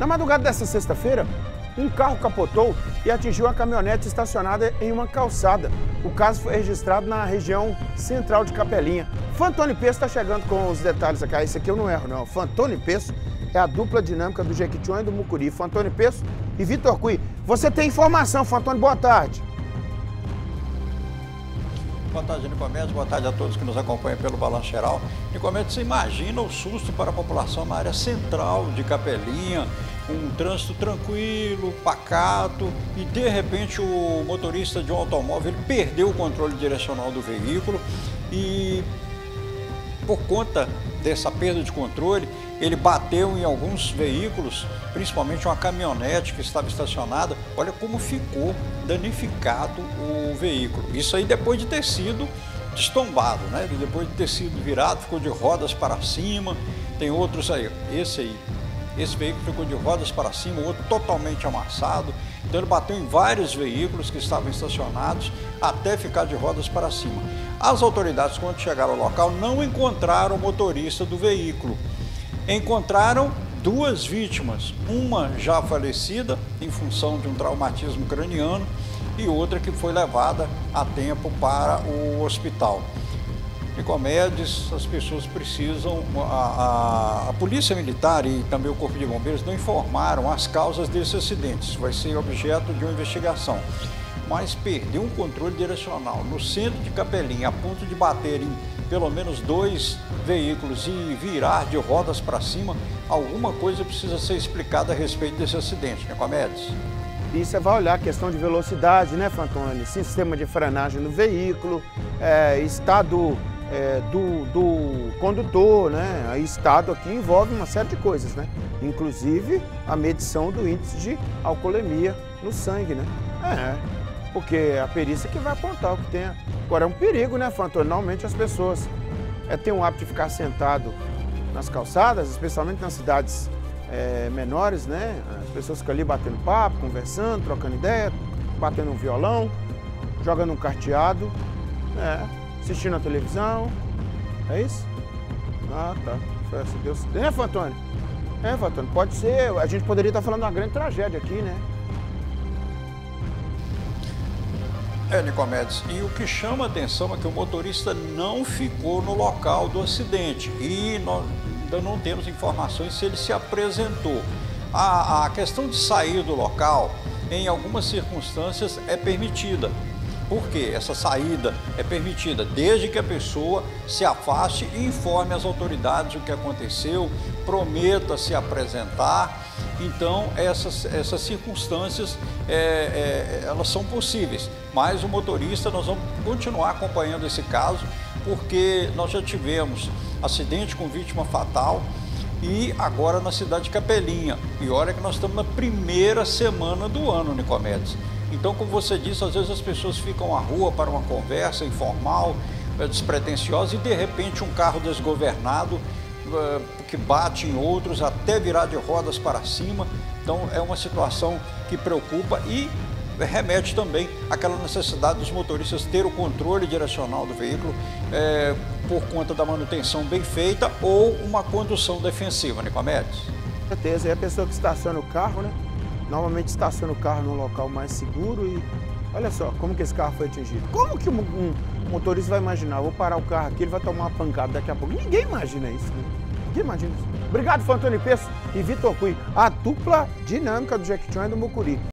Na madrugada desta sexta-feira, um carro capotou e atingiu a caminhonete estacionada em uma calçada. O caso foi registrado na região central de Capelinha. Fantoni Peço está chegando com os detalhes aqui. Ah, esse aqui eu não erro, não. Fantoni Peço é a dupla dinâmica do Jequitinhonha e do Mucuri. Fantoni Peço e Vitor Cui. Você tem informação, Fantoni, boa tarde. Boa tarde, Nicomedes. Boa tarde a todos que nos acompanham pelo Balanço Geral. Nicomedes, você imagina o susto para a população na área central de Capelinha, um trânsito tranquilo, pacato, e de repente o motorista de um automóvel perdeu o controle direcional do veículo e por conta dessa perda de controle, ele bateu em alguns veículos, principalmente uma caminhonete que estava estacionada. Olha como ficou danificado o veículo. Isso aí depois de ter sido destombado, né? Depois de ter sido virado, ficou de rodas para cima. Tem outros aí, esse aí. Esse veículo ficou de rodas para cima, o outro totalmente amassado. Então ele bateu em vários veículos que estavam estacionados até ficar de rodas para cima. As autoridades, quando chegaram ao local, não encontraram o motorista do veículo. Encontraram duas vítimas, uma já falecida em função de um traumatismo craniano e outra que foi levada a tempo para o hospital. Nicomedes, as pessoas precisam, a, a, a, Polícia Militar e também o Corpo de Bombeiros não informaram as causas desse acidente. Vai ser objeto de uma investigação mas perdeu um controle direcional no centro de Capelinha, a ponto de bater em pelo menos dois veículos e virar de rodas para cima, alguma coisa precisa ser explicada a respeito desse acidente, né, Comedes? E você vai olhar a questão de velocidade, né, Fantoni? Sistema de frenagem do veículo, é, estado é, do, do condutor, né? Estado aqui envolve uma série de coisas, né? Inclusive a medição do índice de alcoolemia no sangue, né? É, porque é a perícia que vai apontar o que tem. Agora é um perigo, né, Fantônio? Normalmente as pessoas é, têm o hábito de ficar sentado nas calçadas, especialmente nas cidades é, menores, né? As pessoas ficam ali batendo papo, conversando, trocando ideia, batendo um violão, jogando um carteado, né? assistindo a televisão. É isso? Ah, tá. Deus. É, Fantônio? É, Fantônio, pode ser. A gente poderia estar falando de uma grande tragédia aqui, né? É, Nicomedes, e o que chama a atenção é que o motorista não ficou no local do acidente e nós ainda não temos informações se ele se apresentou. A, a questão de sair do local, em algumas circunstâncias, é permitida. Por quê? Essa saída é permitida desde que a pessoa se afaste e informe as autoridades o que aconteceu, prometa se apresentar. Então, essas, essas circunstâncias, é, é, elas são possíveis. Mas o motorista, nós vamos continuar acompanhando esse caso, porque nós já tivemos acidente com vítima fatal, e agora na cidade de Capelinha. E olha que nós estamos na primeira semana do ano, Nicomedes. Então, como você disse, às vezes as pessoas ficam à rua para uma conversa informal, eh, despretensiosa, e de repente um carro desgovernado uh, que bate em outros até virar de rodas para cima. Então, é uma situação que preocupa e remete também àquela necessidade dos motoristas ter o controle direcional do veículo é, por conta da manutenção bem feita ou uma condução defensiva, Nicomedes? Com certeza, e a pessoa que estaciona o carro, né? Normalmente estaciona o carro num local mais seguro e olha só como que esse carro foi atingido. Como que um, um motorista vai imaginar? Vou parar o carro aqui, ele vai tomar uma pancada daqui a pouco. Ninguém imagina isso, né? Ninguém imagina isso. Obrigado, Fantoni Peço e Vitor Cui, a dupla dinâmica do Jequitinhonha e do Mucuri.